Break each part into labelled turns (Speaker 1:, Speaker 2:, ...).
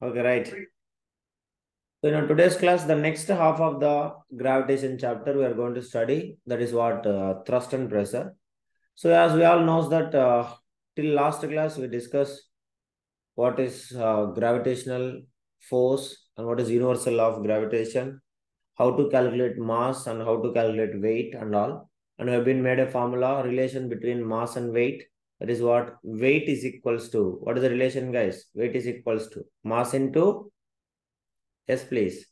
Speaker 1: Okay, right. So in today's class, the next half of the gravitation chapter we are going to study. That is what uh, thrust and pressure. So as we all knows that uh, till last class we discussed what is uh, gravitational force and what is universal law of gravitation, how to calculate mass and how to calculate weight and all. And we have been made a formula relation between mass and weight. That is what weight is equals to. What is the relation, guys? Weight is equals to mass into Yes, please.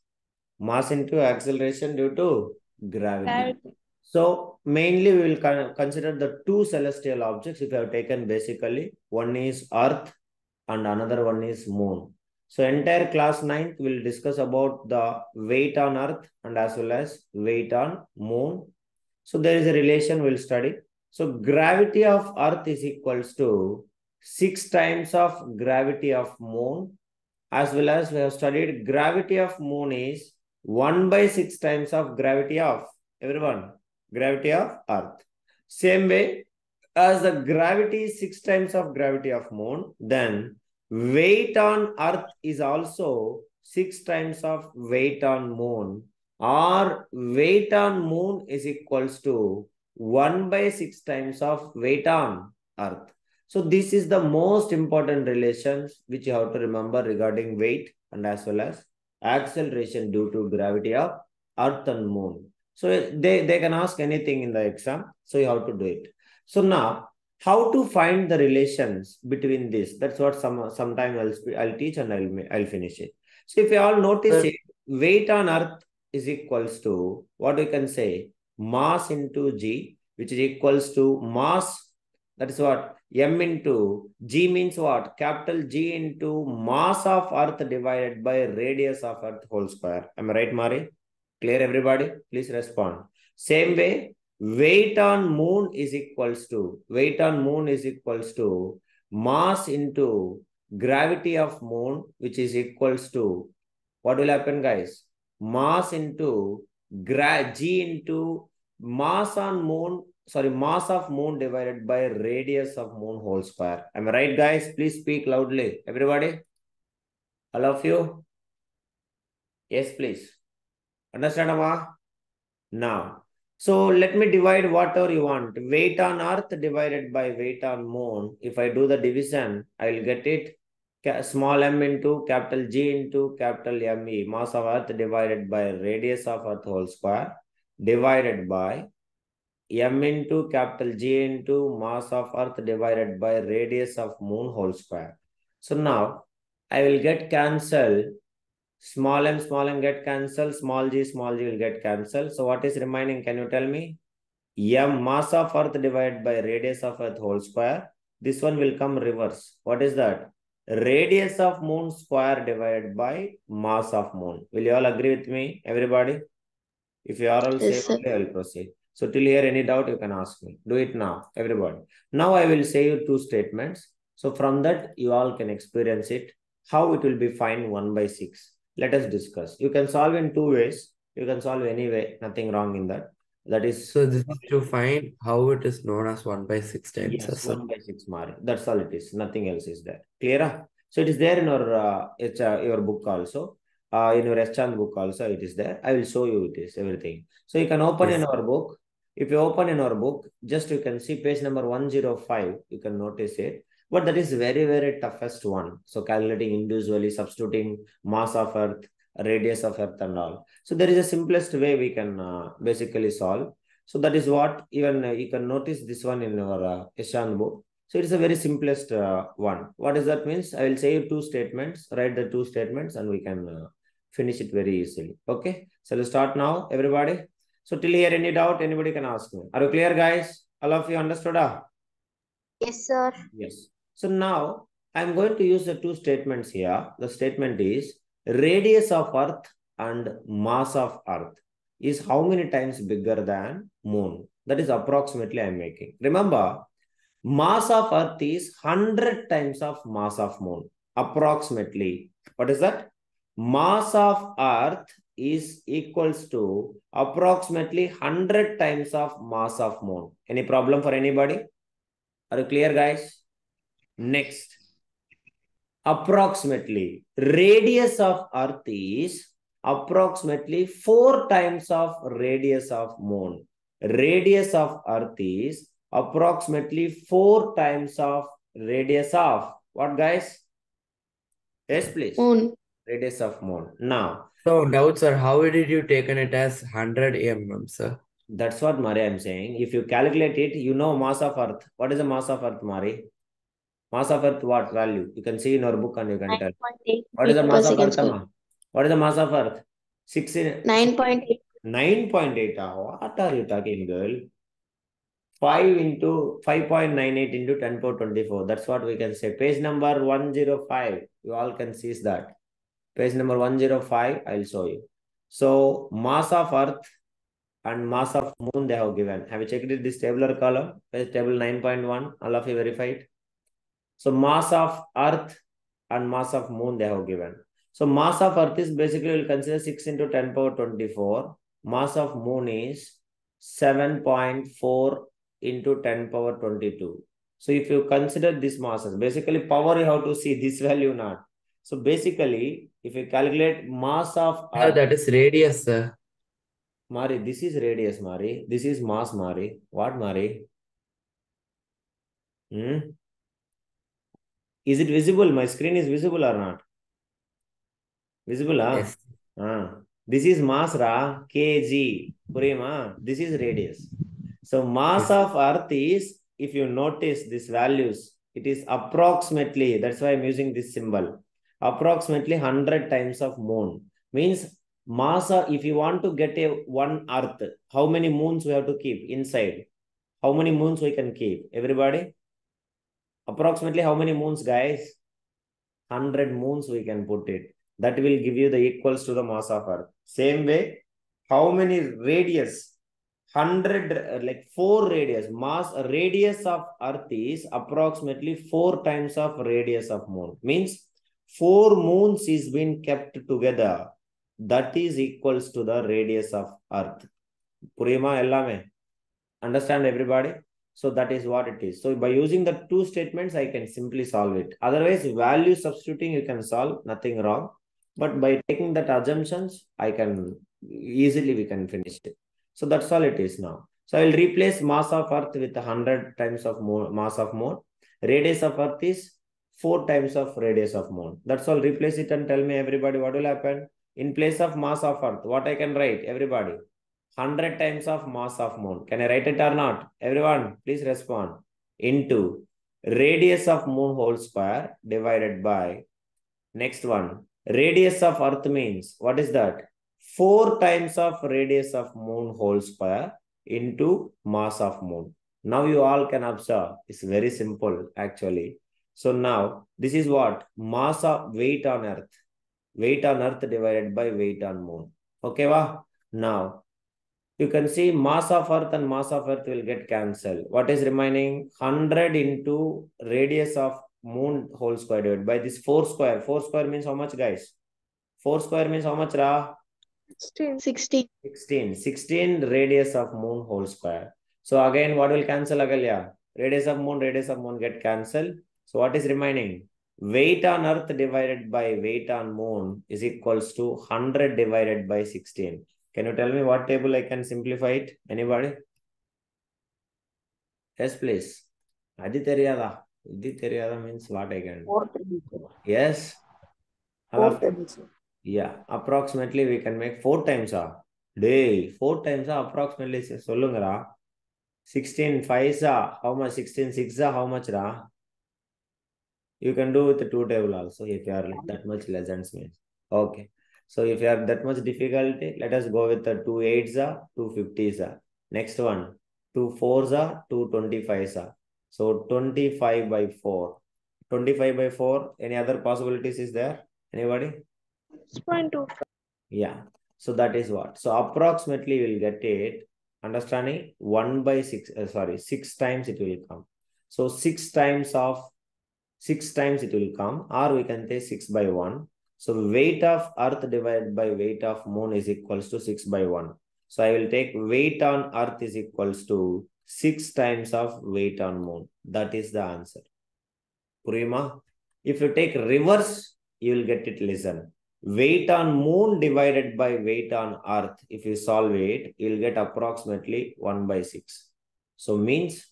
Speaker 1: Mass into acceleration due to gravity.
Speaker 2: Gravity.
Speaker 1: So mainly we will con- consider the two celestial objects if you have taken basically. One is Earth and another one is Moon. So entire class 9th will discuss about the weight on Earth and as well as weight on Moon. So there is a relation we'll study. So gravity of Earth is equals to six times of gravity of Moon as well as we have studied gravity of moon is 1 by 6 times of gravity of everyone gravity of earth. Same way as the gravity is 6 times of gravity of moon then weight on earth is also 6 times of weight on moon. Or weight on moon is equals to 1 by 6 times of weight on earth so this is the most important relations which you have to remember regarding weight and as well as acceleration due to gravity of earth and moon. So they, they can ask anything in the exam. So you have to do it. So now how to find the relations between this? That's what some sometime I'll, I'll teach and I'll, I'll finish it. So if you all notice it, weight on earth is equals to what we can say mass into g which is equals to mass that is what? M into g means what? Capital g into mass of earth divided by radius of earth whole square. Am i right mari? Clear everybody? Please respond. Same way weight on moon is equals to weight on moon is equals to mass into gravity of moon which is equals to what will happen guys? Mass into gra g into mass on moon sorry, mass of moon divided by radius of moon whole square. Am I right, guys? Please speak loudly. Everybody? All of you? Yes, please. Understand, Amma? Now, so let me divide whatever you want. Weight on earth divided by weight on moon. If I do the division, I will get it. Small m into capital G into capital ME. Mass of earth divided by radius of earth whole square divided by m into capital G into mass of earth divided by radius of moon whole square. So now I will get cancelled. Small m, small m get cancelled. Small g, small g will get cancelled. So what is remaining? Can you tell me? m mass of earth divided by radius of earth whole square. This one will come reverse. What is that? Radius of moon square divided by mass of moon. Will you all agree with me? Everybody? If you are all
Speaker 2: Yes,
Speaker 1: safe, only I will proceed. So till here, any doubt you can ask me. Do it now, everybody. Now I will say you two statements. So from that, you all can experience it. How it will be fine one by six. Let us discuss. You can solve in two ways. You can solve any way. Nothing wrong in that. That is
Speaker 3: So this is to find how it is known as 1 by 6 times
Speaker 1: yes, one by six Mari. That's all it is. Nothing else is there. Clear? So it is there in your uh, it's uh, your book also. Uh, in your Eschan book also it is there. I will show you it is everything. So you can open in our book. If you open in our book, just you can see page number 105, you can notice it. But that is very, very toughest one. So calculating individually, substituting mass of earth, radius of earth and all. So there is a simplest way we can uh, basically solve. So that is what even uh, you can notice this one in our uh, Ishan book. So it is a very simplest uh, one. What does that means? I will say two statements, write the two statements and we can uh, finish it very easily. Okay. So let's start now, everybody. So till here, any doubt, anybody can ask me. Are you clear, guys? All of you understood? ah?
Speaker 2: Yes, sir.
Speaker 1: Yes. So now I'm going to use the two statements here. The statement is radius of Earth and mass of Earth is how many times bigger than moon? That is approximately I'm making. Remember, mass of Earth is 100 times of mass of moon. Approximately. What is that? Mass of Earth is equals to approximately 100 times of mass of moon. Any problem for anybody? Are you clear, guys? Next. approximately radius of earth is approximately four times of radius of moon. Radius of earth is approximately four times of radius of what guys? Yes, please.
Speaker 2: Moon.
Speaker 1: Radius of moon. Now,
Speaker 3: So doubt, sir. How did you taken it as 100 mm, sir?
Speaker 1: that's what Mari I'm saying. If you calculate it, you know mass of earth. What is the mass of earth, Mari? Mass of earth, what value? You can see in our book and you can tell. What is the mass of earth,
Speaker 2: square.
Speaker 1: What is the mass of earth? 16,
Speaker 2: 9.8
Speaker 1: 9.8. ah. What are you talking, girl? 5 into 5.98 into 10 power 24. That's what we can say. Page number 105. You all can see that. Page number 105, I'll show you. So, mass of earth and mass of moon they have given. Have you checked it, this tabular column? Page table 9.1. All of you verified. So, mass of earth and mass of moon they have given. So, mass of earth is basically we'll consider 6 into 10 power 24. Mass of moon is 7.4 into 10 power 22. So if you consider this masses, basically power you have to see this value not. So basically, if you calculate mass of Earth,
Speaker 3: that is radius, sir.
Speaker 1: Mari, this is radius, Mari. This is mass, Mari. What, Mari? Hmm? Is it visible? My screen is visible or not? Visible, ah?
Speaker 3: Yes.
Speaker 1: Ah, this is mass ra kg. Purima, this is radius. So mass
Speaker 3: Yes.
Speaker 1: of earth is, if you notice these values, it is approximately, that's why I'm using this symbol, approximately 100 times of moon. Means mass, if you want to get a one earth, how many moons we have to keep inside? How many moons we can keep? Everybody? Approximately how many moons, guys? 100 moons we can put it. That will give you the equals to the mass of earth. Same way, how many radius? 100, uh, like 4 radius. Mass radius of earth is approximately 4 times of radius of moon. Means 4 moons is being kept together. That is equals to the radius of earth. Purima ellame. Understand everybody? So that is what it is. So by using the two statements, I can simply solve it. Otherwise, value substituting, you can solve, nothing wrong. But by taking that assumptions, I can easily we can finish it. So that's all it is now. So I will replace mass of earth with 100 times of more mass of moon. Radius of earth is 4 times of radius of moon. That's all. Replace it and tell me everybody what will happen. In place of mass of earth, what I can write? Everybody. 100 times of mass of moon. Can I write it or not? Everyone, please respond. Into radius of moon whole square divided by next one. Radius of earth means what is that? 4 times of radius of moon whole square into mass of moon. Now you all can observe. It's very simple actually. So now this is what? Mass of weight on earth. Weight on earth divided by weight on moon. Okay, wa? Now you can see mass of earth and mass of earth will get cancelled. What is remaining? 100 into radius of moon whole square divided by this 4 square. 4 square means how much, guys? 4 square means how much, Ra?
Speaker 2: 16
Speaker 1: 16. 16 radius of moon whole square. So again, what will cancel, Agalya? Radius of moon, radius of moon get cancelled. So what is remaining? Weight on Earth divided by weight on Moon is equals to 100 divided by 16. Can you tell me what table I can simplify it? Anybody? Yes, please. Adi Teriyada. Adi Teriyada means what I can.
Speaker 4: Four tables.
Speaker 1: Yes.
Speaker 4: Four tables.
Speaker 1: Yeah, approximately we can make four times a Day, four times a approximately. Solungara. 16 5 how much? 16 6 how much? Ra? You can do with the two table also if you are that much lessons means. Okay. So if you have that much difficulty, let us go with the two eights ah, two fifties ah. Next one, two fours ah, two twenty fives ah. So 25 by 4. 25 by 4, any other possibilities is there? Anybody?
Speaker 2: 6.25
Speaker 1: Yeah. So that is what. So approximately we'll get it. Understanding? 1 by 6, uh, sorry, 6 times it will come. So 6 times of 6 times it will come or we can say 6 by 1. So weight of earth divided by weight of moon is equals to 6 by 1. So I will take weight on earth is equals to 6 times of weight on moon. That is the answer. Purima, If you take reverse, you will get it. Listen. Weight on moon divided by weight on earth. If you solve it, you will get approximately 1 by 6. So means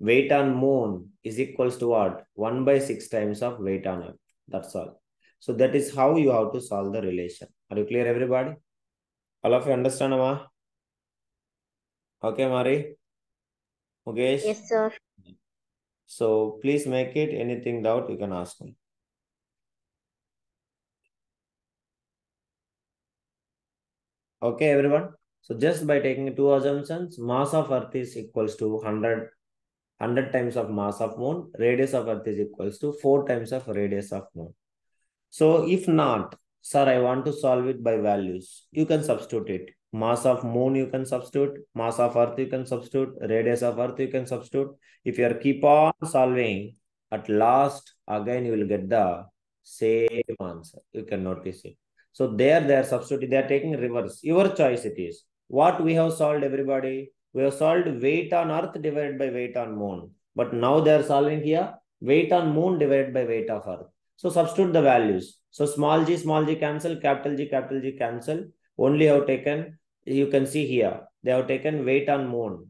Speaker 1: weight on moon is equals to what? 1 by 6 times of weight on earth. That's all. So that is how you have to solve the relation. Are you clear, everybody? All of you understand, Amma? Okay, Mari? Mukesh?
Speaker 2: Yes, sir.
Speaker 1: So please make it. Anything doubt, you can ask me. Okay, everyone. So just by taking two assumptions, mass of Earth is equals to 100, 100 times of mass of Moon. Radius of Earth is equals to 4 times of radius of Moon. So if not, sir, I want to solve it by values. You can substitute it. Mass of Moon you can substitute. Mass of Earth you can substitute. Radius of Earth you can substitute. If you are keep on solving, at last again you will get the same answer. You can notice it. So there they are substituting, they are taking reverse. Your choice it is. What we have solved, everybody? We have solved weight on earth divided by weight on moon. But now they are solving here weight on moon divided by weight of earth. So substitute the values. So small g, small g cancel, capital G, capital G cancel. Only have taken, you can see here, they have taken weight on moon.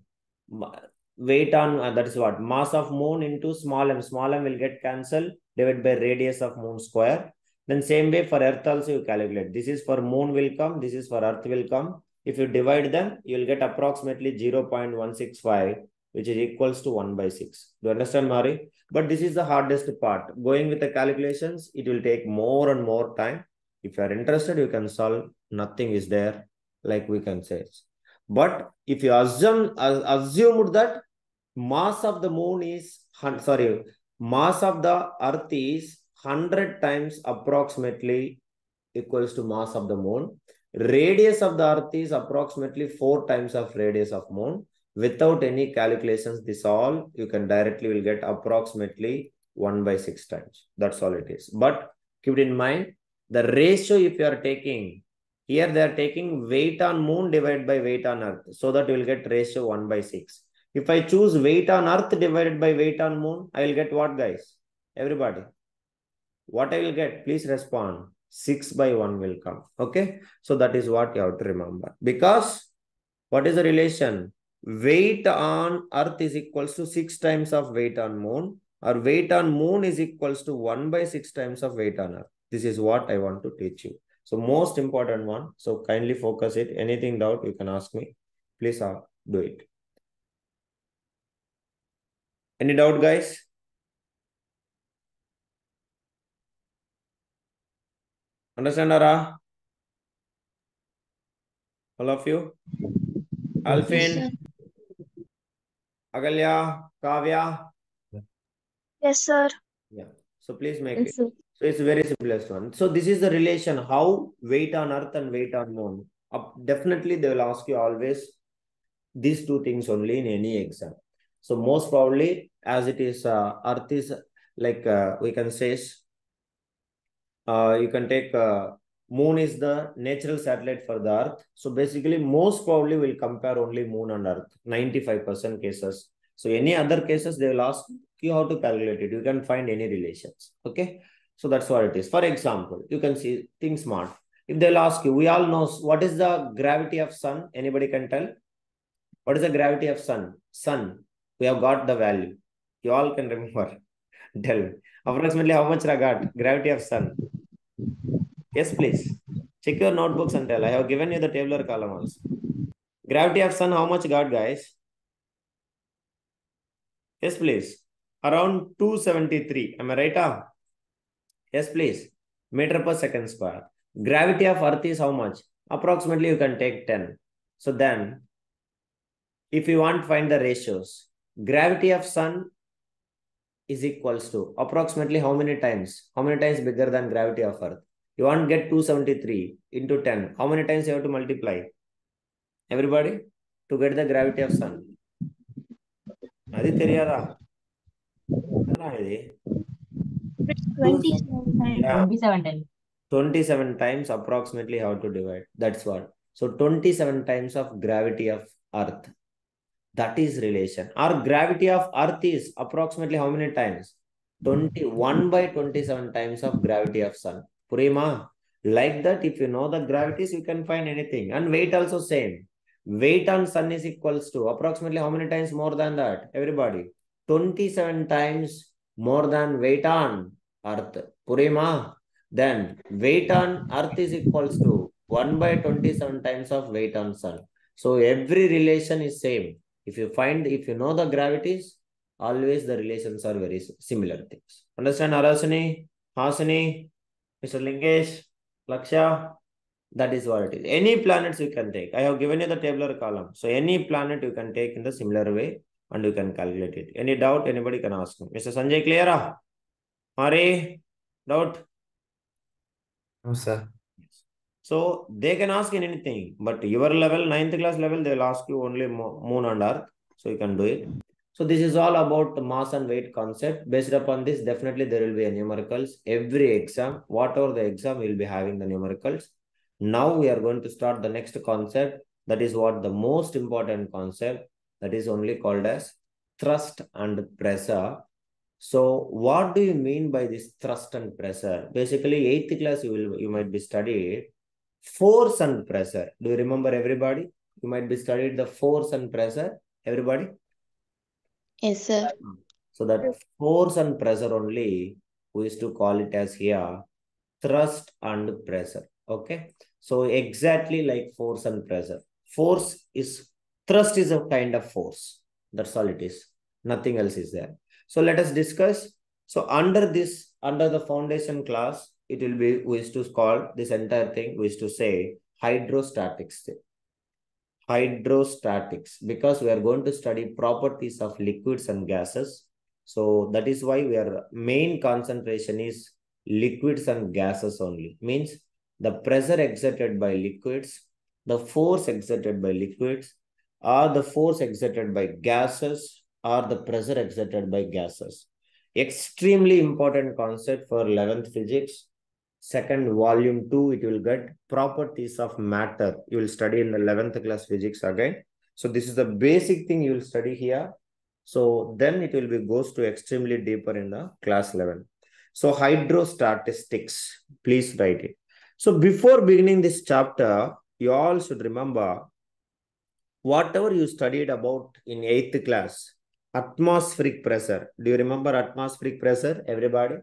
Speaker 1: Weight on, uh, that is what? Mass of moon into small m. Small m will get cancelled divided by radius of moon square. Then same way for earth also you calculate. This is for moon will come, this is for earth will come. If you divide them, you will get approximately 0.165, which is equals to 1 by 6. Do you understand, Mari? But this is the hardest part. Going with the calculations, it will take more and more time. If you are interested, you can solve. Nothing is there, like we can say. But if you assume assumed that mass of the moon is, sorry, mass of the earth is 100 times approximately equals to mass of the moon. Radius of the earth is approximately 4 times of radius of moon. Without any calculations, this all you can directly will get approximately 1 by 6 times. That's all it is. But keep it in mind, the ratio if you are taking, here they are taking weight on moon divided by weight on earth. So that you will get ratio 1 by 6. If I choose weight on earth divided by weight on moon, I will get what guys? Everybody. What I will get? Please respond. 6 by 1 will come. Okay. So that is what you have to remember. Because what is the relation? Weight on earth is equals to 6 times of weight on moon or weight on moon is equals to 1 by 6 times of weight on earth. This is what I want to teach you. So most important one. So kindly focus it. Anything doubt, you can ask me. Please uh, do it. Any doubt, guys? Understand, Ara? All of you? Alfin, Agalya, Kavya.
Speaker 2: Yes, sir.
Speaker 1: Yeah. So please make
Speaker 2: Yes,
Speaker 1: it.
Speaker 2: sir.
Speaker 1: So it's very simplest one. So this is the relation how weight on earth and weight on moon. Up, definitely they will ask you always these two things only in any exam. So most probably as it is uh, earth is like uh, we can say uh, you can take uh, moon is the natural satellite for the earth. So basically most probably will compare only moon and earth 95% cases. So any other cases they will ask you how to calculate it. You can find any relations. Okay. So that's what it is. For example, you can see think smart. If they'll ask you, we all know what is the gravity of sun. Anybody can tell? What is the gravity of sun? Sun. We have got the value. You all can remember. tell me. Approximately how much I got? Gravity of sun. Yes, please. Check your notebooks and tell. I have given you the tabular column also. Gravity of sun, how much got, guys? Yes, please. Around 273. Am I right? Ah? Yes, please. Meter per second square. Gravity of earth is how much? Approximately you can take 10. So then, if you want to find the ratios, gravity of sun is equals to approximately how many times? How many times bigger than gravity of earth? You want to get 273 into 10. How many times you have to multiply? Everybody? To get the gravity of sun. అది తెలియదా ఎలా ఇది
Speaker 2: It's 20.
Speaker 1: Yeah.
Speaker 4: 27 times.
Speaker 1: 27 times approximately how to divide. That's what. So 27 times of gravity of earth. That is relation. Our gravity of earth is approximately how many times? 21 by 27 times of gravity of sun. Purima, like that, if you know the gravities, you can find anything. And weight also same. Weight on sun is equals to approximately how many times more than that? Everybody. 27 times more than weight on earth. Purima, then weight on earth is equals to 1 by 27 times of weight on sun. So every relation is same. If you find, if you know the gravities, always the relations are very similar things. Understand Arasani, Hasani, Mr. Lingesh, Laksha? That is what it is. Any planets you can take. I have given you the tabular column. So any planet you can take in the similar way and you can calculate it. Any doubt, anybody can ask me. Mr. Sanjay, clear? ah? Hari, doubt?
Speaker 3: No, sir.
Speaker 1: So they can ask in anything, but your level, ninth class level, they'll ask you only moon and earth. So you can do it. So this is all about the mass and weight concept. Based upon this, definitely there will be a numericals. Every exam, whatever the exam, will be having the numericals. Now we are going to start the next concept. That is what the most important concept. That is only called as thrust and pressure. So what do you mean by this thrust and pressure? Basically, eighth class you will you might be studied force and pressure. Do you remember everybody? You might be studied the force and pressure. Everybody?
Speaker 2: Yes, sir.
Speaker 1: So that force and pressure only, we used to call it as here thrust and pressure. Okay. So exactly like force and pressure. Force is thrust is a kind of force. That's all it is. Nothing else is there. So let us discuss. So under this, under the foundation class, it will be we used to call this entire thing, we used to say hydrostatics hydrostatics because we are going to study properties of liquids and gases. So that is why we are main concentration is liquids and gases only. Means the pressure exerted by liquids, the force exerted by liquids, or the force exerted by gases, or the pressure exerted by gases. Extremely important concept for 11th physics second volume 2 it will get properties of matter. You will study in the 11th class physics again. So this is the basic thing you will study here. So then it will be goes to extremely deeper in the class 11 so hydrostatistics please write it. So before beginning this chapter you all should remember whatever you studied about in 8th class atmospheric pressure. Do you remember atmospheric pressure everybody?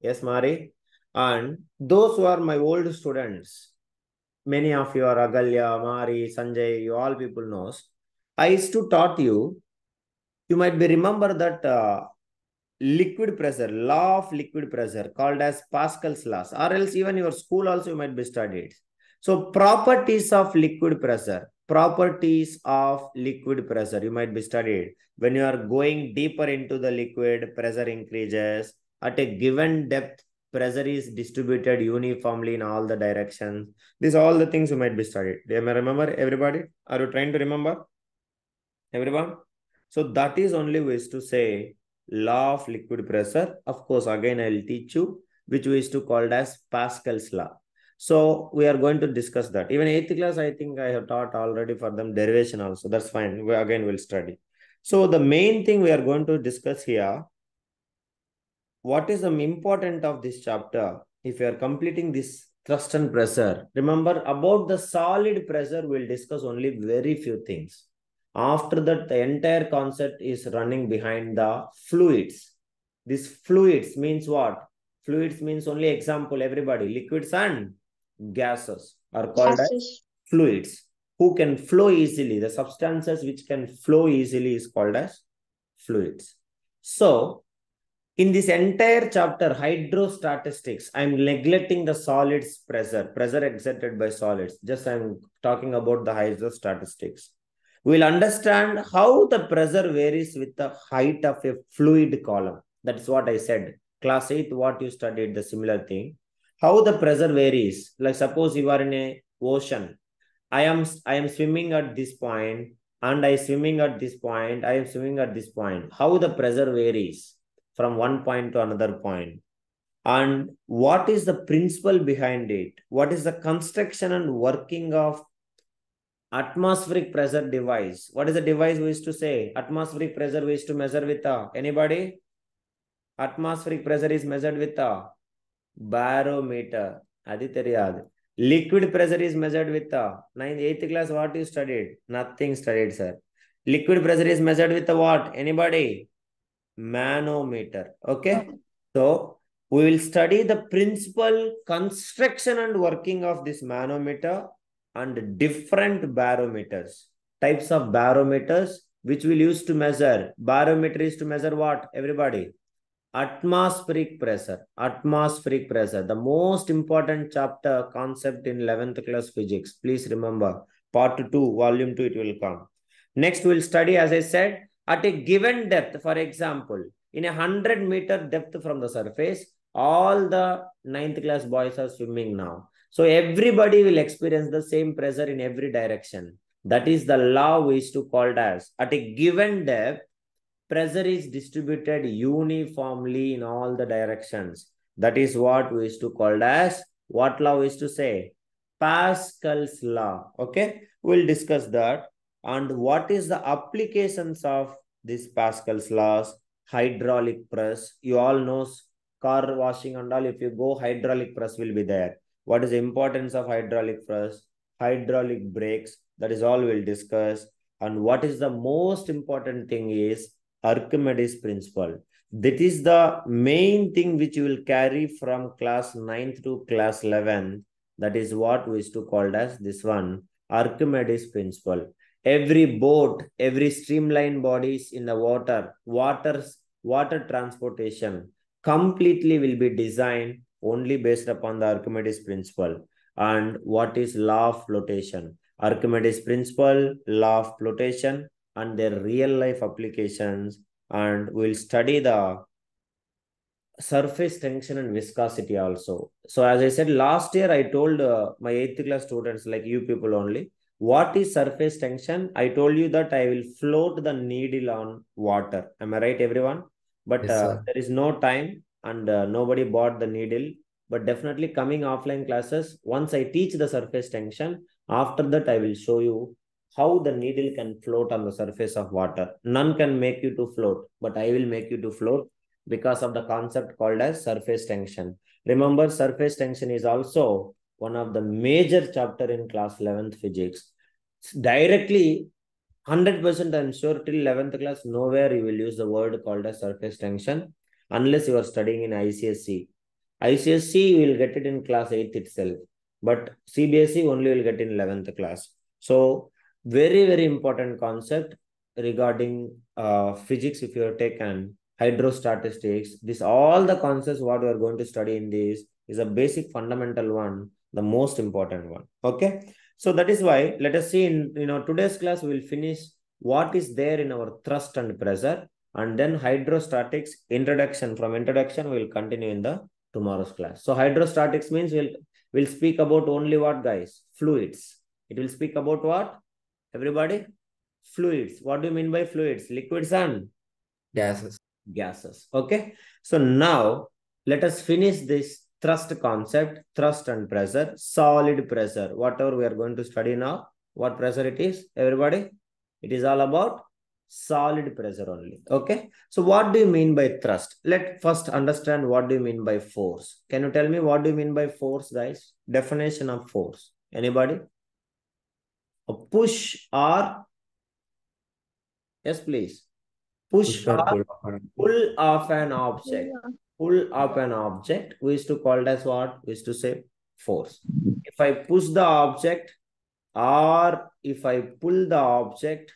Speaker 1: Yes mari and those who are my old students, many of you are Agalya, Mari, Sanjay, you all people knows. I used to taught you, you might be remember that uh, liquid pressure, law of liquid pressure called as Pascal's laws, or else even your school also you might be studied. So properties of liquid pressure, properties of liquid pressure, you might be studied. When you are going deeper into the liquid, pressure increases. At a given depth, pressure is distributed uniformly in all the directions. These are all the things you might be studied. Do you remember everybody? Are you trying to remember? Everyone? So that is only ways to say law of liquid pressure. Of course, again, I will teach you, which we used to call as Pascal's law. So we are going to discuss that. Even eighth class, I think I have taught already for them derivation also. That's fine. We again will study. So the main thing we are going to discuss here what is the important of this chapter if you are completing this thrust and pressure? Remember about the solid pressure we'll discuss only very few things. After that the entire concept is running behind the fluids. This fluids means what? Fluids means only example everybody liquids and gases are called as fluids. Who can flow easily? The substances which can flow easily is called as fluids. So in this entire chapter, hydrostatistics, I'm neglecting the solids pressure, pressure exerted by solids. Just I'm talking about the hydrostatistics. We'll understand how the pressure varies with the height of a fluid column. That's what I said. Class 8, what you studied, the similar thing. How the pressure varies. Like suppose you are in a ocean. I am I am swimming at this point and I swimming at this point. I am swimming at this point. How the pressure varies from one point to another point and what is the principle behind it what is the construction and working of atmospheric pressure device what is the device we used to say atmospheric pressure we used to measure with uh, anybody Atmospheric pressure is measured with a barometer. అది తెలియదు liquid pressure is measured with ninth eighth class what you studied nothing studied sir liquid pressure is measured with what anybody manometer. Okay. So we will study the principal construction and working of this manometer and different barometers, types of barometers which we'll use to measure. Barometer is to measure what? Everybody. Atmospheric pressure. Atmospheric pressure. The most important chapter concept in 11th class physics. Please remember part 2, volume 2, it will come. Next, we'll study, as I said, at a given depth for example in a 100 meter depth from the surface all the ninth class boys are swimming now. So everybody will experience the same pressure in every direction. That is the law we used to called as. At a given depth pressure is distributed uniformly in all the directions. That is what we used to called as what law used to say? Pascal's law. Okay? We'll discuss that and what is the applications of this pascal's laws? Hydraulic press. You all know car washing and all. If you go hydraulic press will be there. What is the importance of hydraulic press? Hydraulic brakes. That is all we'll discuss. And what is the most important thing is archimedes principle. That is the main thing which you will carry from class 9th to class 11 that is what we used to called as this one archimedes principle every boat every streamlined bodies in the water. Water water transportation completely will be designed only based upon the archimedes principle. And what is law of flotation? Archimedes principle law of flotation and their real life applications. And we'll study the surface tension and viscosity also. So as i said last year i told uh, my 8th class students like you people only what is surface tension? I told you that i will float the needle on water. Am i right everyone? But
Speaker 3: Yes,
Speaker 1: uh, there is no time and uh, nobody bought the needle. But definitely coming offline classes once i teach the surface tension after that i will show you how the needle can float on the surface of water. None can make you to float but i will make you to float because of the concept called as surface tension. Remember surface tension is also one of the major chapter in class 11th physics directly 100% i'm sure till 11th class nowhere you will use the word called as surface tension unless you are studying in ICSC. ICSC you will get it in class 8th itself, but CBSE only will get in 11th class. So very, very important concept regarding uh, physics if you have taken hydrostatistics. This all the concepts what we are going to study in this is a basic fundamental one, the most important one. Okay. So that is why let us see in you know today's class we will finish what is there in our thrust and pressure and then hydrostatics introduction. From introduction we'll continue in the tomorrow's class. So hydrostatics means we'll we'll speak about only what guys? Fluids. It will speak about what? Everybody? Fluids. What do you mean by fluids? Liquids and
Speaker 3: Gases.
Speaker 1: gases. Okay? So now let us finish this thrust concept thrust and pressure solid pressure. Whatever we are going to study now what pressure it is everybody? It is all about solid pressure only okay? So what do you mean by thrust? Let first understand what do you mean by force. Can you tell me what do you mean by force guys? Definition of force. Anybody? A push or yes please. Push,
Speaker 3: Push or
Speaker 1: or
Speaker 3: pull or-
Speaker 1: pull of an object pull up an object we used to call it as what? We used to say force. If i push the object or if i pull the object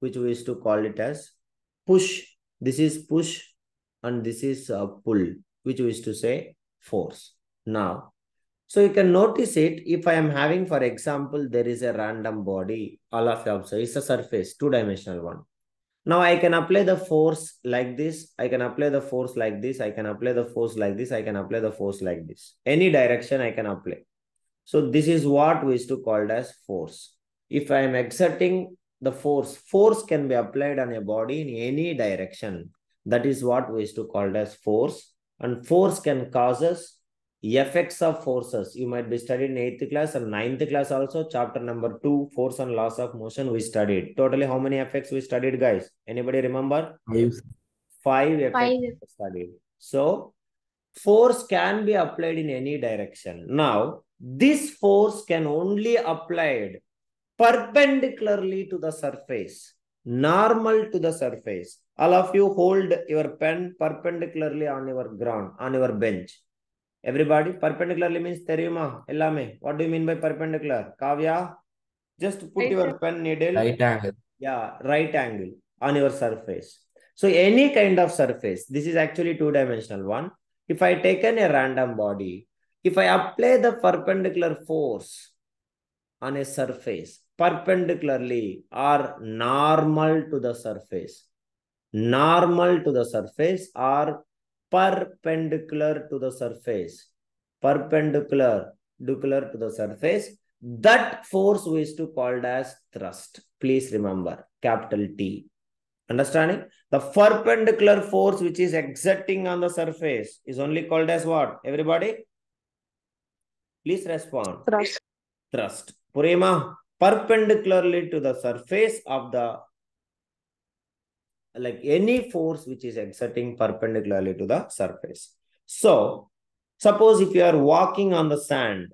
Speaker 1: which we used to call it as push. This is push and this is a pull which we used to say force. Now so you can notice it. If i am having for example there is a random body all of you observe it's a surface two dimensional one now I can apply the force like this. I can apply the force like this. I can apply the force like this. I can apply the force like this. Any direction I can apply. So this is what we used to called as force. If I am exerting the force, force can be applied on a body in any direction. That is what we used to called as force. And force can causes effects of forces. You might be studied in 8th class and ninth class also. Chapter number 2, force and laws of motion we studied. Totally how many effects we studied guys? Anybody remember?
Speaker 3: Five.
Speaker 1: Five effects
Speaker 2: Five.
Speaker 1: studied. So force can be applied in any direction. Now, this force can only applied perpendicularly to the surface, normal to the surface. All of you hold your pen perpendicularly on your ground, on your bench. Everybody, perpendicularly means Therima, Elame. What do you mean by perpendicular? Kavya, just put
Speaker 2: right
Speaker 1: your pen needle.
Speaker 3: Right angle.
Speaker 1: Yeah, right angle on your surface. So any kind of surface, this is actually two-dimensional one. If I taken a random body, if I apply the perpendicular force on a surface, perpendicularly or normal to the surface, normal to the surface or perpendicular to the surface. Perpendicular perpendicular to the surface. That force we is to called as thrust. Please remember capital t. Understanding? The perpendicular force which is exerting on the surface is only called as what? Everybody? Please respond.
Speaker 2: Thrust.
Speaker 1: thrust. Purima perpendicularly to the surface of the like any force which is exerting perpendicularly to the surface. So suppose if you are walking on the sand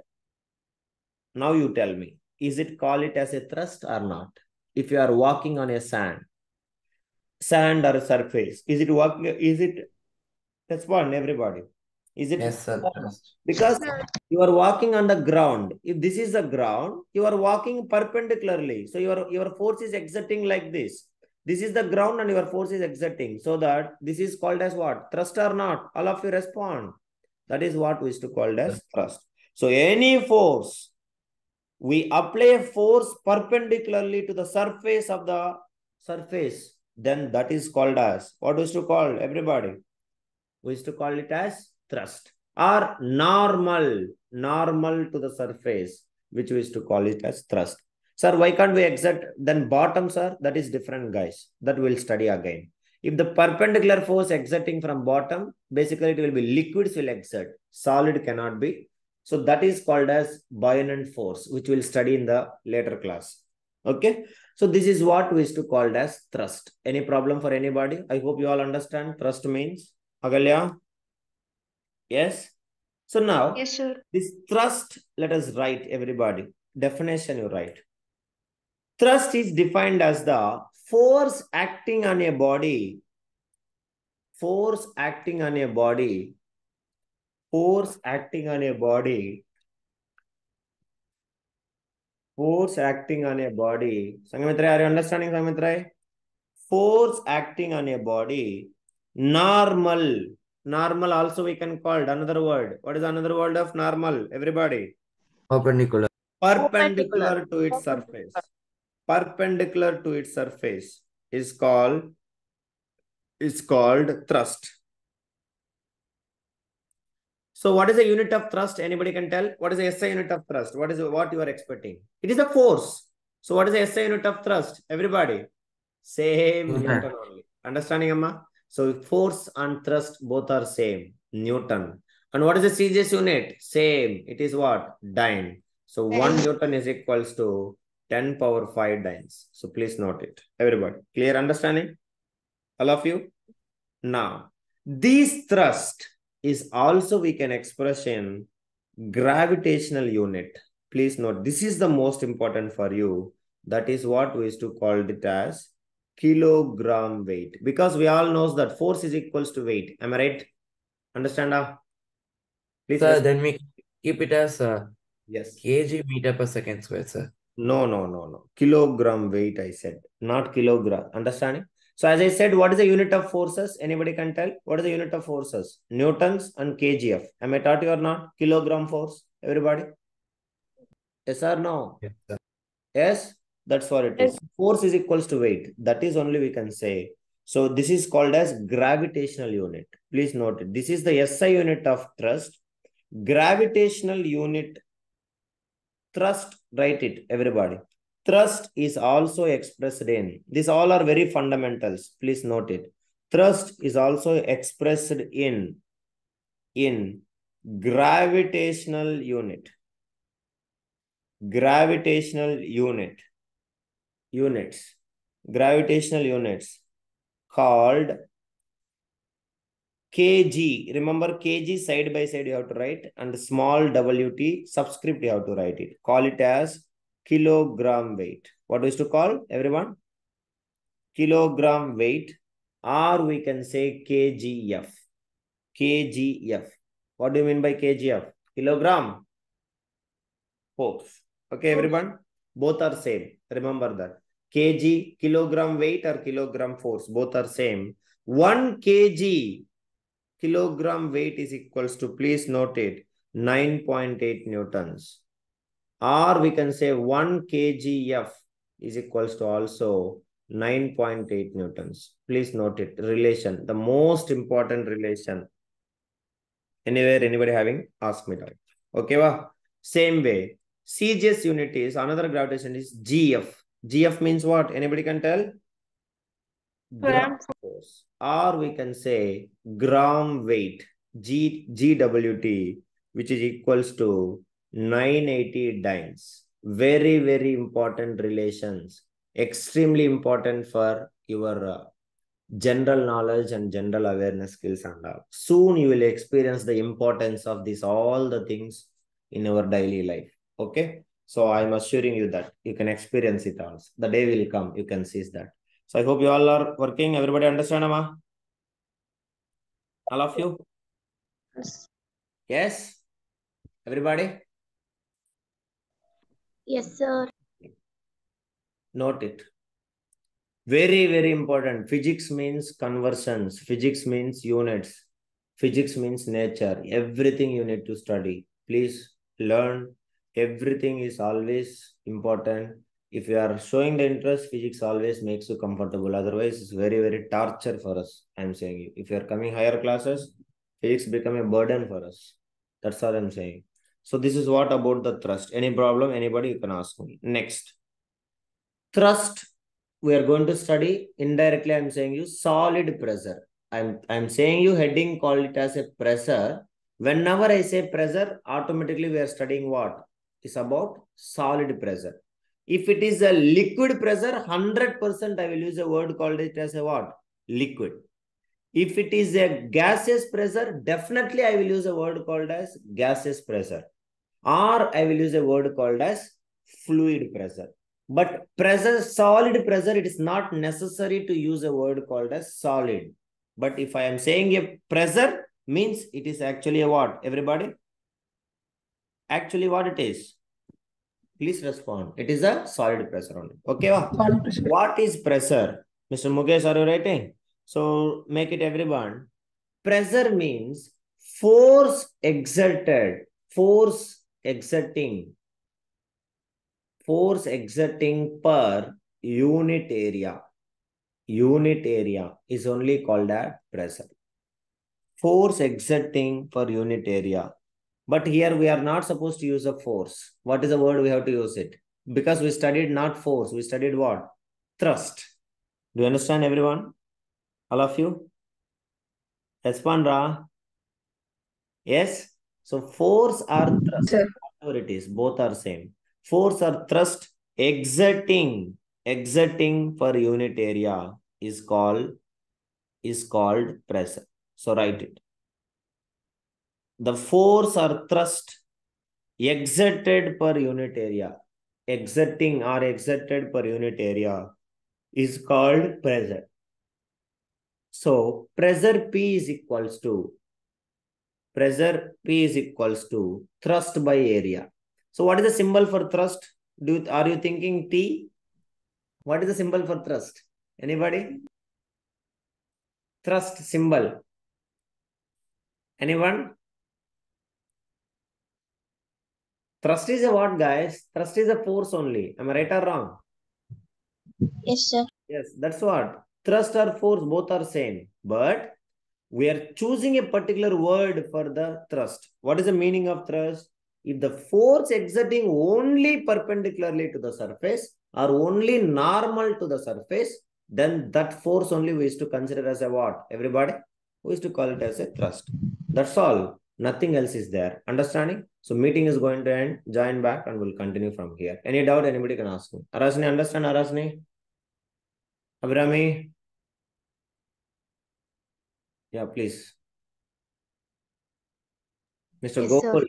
Speaker 1: now you tell me is it call it as a thrust or not? If you are walking on a sand sand or surface is it walking is it respond everybody. Is it
Speaker 3: Yes, sir.
Speaker 1: Because you are walking on the ground. If this is the ground you are walking perpendicularly. So your your force is exerting like this this is the ground and your force is exerting so that this is called as what? Thrust or not? All of you respond. That is what we used to call as thrust. So any force we apply force perpendicularly to the surface of the surface. Then that is called as what is to call everybody we used to call it as thrust or normal normal to the surface which we used to call it as thrust sir why can't we exert? Then bottom sir that is different guys. That we'll study again. If the perpendicular force exerting from bottom basically it will be liquids will exert. Solid cannot be. So that is called as buoyant force which we'll study in the later class. Okay? So this is what we used to called as thrust. Any problem for anybody? I hope you all understand thrust means. Agalya yes? So now
Speaker 2: Yes, sir.
Speaker 1: this thrust let us write everybody. Definition you write thrust is defined as the force acting on a body force acting on a body force acting on a body force acting on a body sangamitra are you understanding sangamitra force acting on a body normal normal also we can call it another word what is another word of normal everybody
Speaker 3: Perpendicular.
Speaker 1: perpendicular to its surface perpendicular to its surface is called is called thrust. So what is the unit of thrust? Anybody can tell. What is the SI unit of thrust? What is what you are expecting? It is a force. So what is the SI unit of thrust? Everybody same
Speaker 3: Newton.
Speaker 1: newton only. Understanding amma? So force and thrust both are same. Newton. And what is the CGS unit? Same. It is what? Dyne. So 1 newton is equals to 10 power 5 dynes. So please note it. Everybody clear understanding? All of you? Now this thrust is also we can express in gravitational unit. Please note this is the most important for you. That is what we used to call it as kilogram weight. Because we all knows that force is equals to weight. Am i right? Understand ah? please
Speaker 3: Sir,
Speaker 1: listen.
Speaker 3: then we keep it as uh,
Speaker 1: yes.
Speaker 3: kg meter per second square, sir.
Speaker 1: No, no, no, no. Kilogram weight, I said, not kilogram. Understanding? So, as I said, what is the unit of forces? Anybody can tell? What is the unit of forces? Newtons and kgf. Am I taught you or not? Kilogram force. Everybody? Yes or no?
Speaker 3: Yes, sir.
Speaker 1: Yes, that's what it is. Force is equals to weight. That is only we can say. So this is called as gravitational unit. Please note it. This is the SI unit of thrust. Gravitational unit thrust, write it, everybody. Thrust is also expressed in, these all are very fundamentals. Please note it. Thrust is also expressed in, in gravitational unit. Gravitational unit. Units. Gravitational units called kg. Remember kg side by side you have to write and small wt subscript you have to write it. Call it as kilogram weight. What is to call everyone? Kilogram weight or we can say kgf. kgf. What do you mean by kgf? Kilogram. Force. Okay, everyone? Both are same. Remember that. kg, kilogram weight or kilogram force. Both are same. 1 kg kilogram weight is equals to, please note it, 9.8 newtons. Or we can say 1 kgf is equals to also 9.8 newtons. Please note it. Relation, the most important relation. Anywhere, anybody having? Ask me that. Okay, wa? Same way. CGS unit is another gravitation is GF. GF means what? Anybody can tell? Gram force. Or we can say gram weight. G GWT, which is equals to 980 dynes. Very, very important relations. Extremely important for your uh, general knowledge and general awareness skills and all. Soon you will experience the importance of this, all the things in our daily life. Okay. So I'm assuring you that you can experience it also. The day will come, you can seize that. So I hope you all are working. Everybody understand, Amma? All of you?
Speaker 2: Yes.
Speaker 1: Yes? Everybody?
Speaker 2: Yes, sir.
Speaker 1: Note it. Very, very important. Physics means conversions. Physics means units. Physics means nature. Everything you need to study. Please learn. Everything is always important. If you are showing the interest, physics always makes you comfortable. Otherwise, it's very, very torture for us. I'm saying you. If you are coming higher classes, physics become a burden for us. That's all I'm saying. So this is what about the thrust. Any problem? Anybody you can ask me. Next. Thrust we are going to study indirectly i'm saying you solid pressure i'm i'm saying you heading call it as a pressure whenever i say pressure automatically we are studying what is about solid pressure if it is a liquid pressure 100% i will use a word called it as a what liquid if it is a gaseous pressure definitely i will use a word called as gaseous pressure or i will use a word called as fluid pressure but pressure, solid pressure, it is not necessary to use a word called as solid. But if I am saying a pressure, means it is actually a what? Everybody? Actually what it is? Please respond. It is a solid pressure only. Okay. wa? What is pressure? Mr. Mukesh, are you writing? So make it everyone. Pressure means force exerted, force exerting force exerting per unit area unit area is only called as pressure force exerting per unit area but here we are not supposed to use a force. What is the word we have to use it? Because we studied not force we studied what? Thrust. Do you understand everyone? All of you? Respond ra yes? So force or thrust whatever it is both are same. Force or thrust exerting exerting per unit area is called is called pressure. So write it the force or thrust exerted per unit area exerting or exerted per unit area is called pressure so pressure p is equals to pressure p is equals to thrust by area so what is the symbol for thrust? Do you, are you thinking T? What is the symbol for thrust? Anybody? Thrust symbol. Anyone? Thrust is a what, guys? Thrust is a force only. Am I right or wrong?
Speaker 2: Yes, sir.
Speaker 1: Yes, that's what. Thrust or force, both are same. But we are choosing a particular word for the thrust. What is the meaning of thrust? if the force exerting only perpendicularly to the surface or only normal to the surface, then that force only we used to consider as a what? Everybody? We used to call it as a thrust. That's all. Nothing else is there. Understanding? So meeting is going to end. Join back and we'll continue from here. Any doubt? Anybody can ask me. Arasni, understand Arasni? Abrami? Yeah, please. Mr.
Speaker 2: Yes, sir.
Speaker 1: Gokul,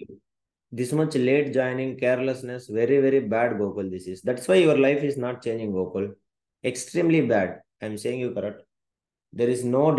Speaker 1: this much late joining, carelessness, very, very bad, Gokul. This is. That's why your life is not changing, Gokul. Extremely bad. I'm saying you correct. There is no